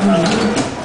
はい。